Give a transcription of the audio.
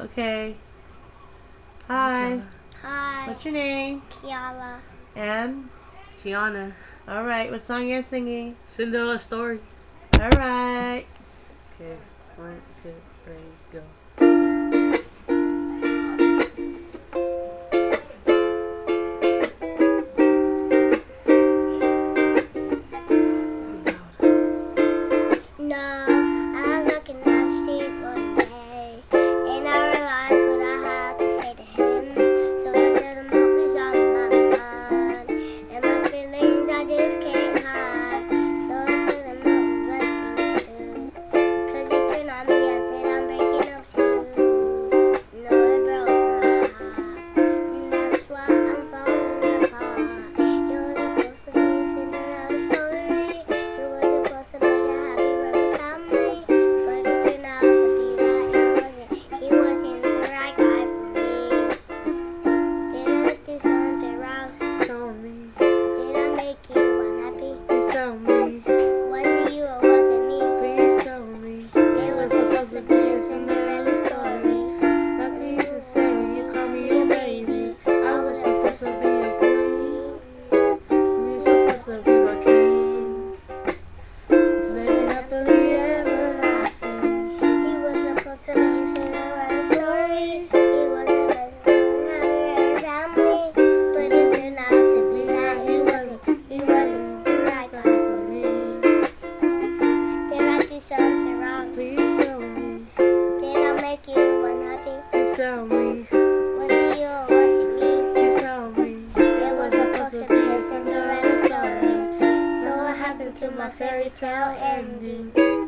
Okay. Hi. Hi. What's your name? Keala. And? Tiana. Alright, what song are you singing? Cinderella Story. Alright. Okay, one, two, three, go. something wrong. Please tell me. Did I make you unhappy? Tell me. Was it you or was it me? Tell me. It was supposed to be a Cinderella story. So what happened to my fairy tale ending?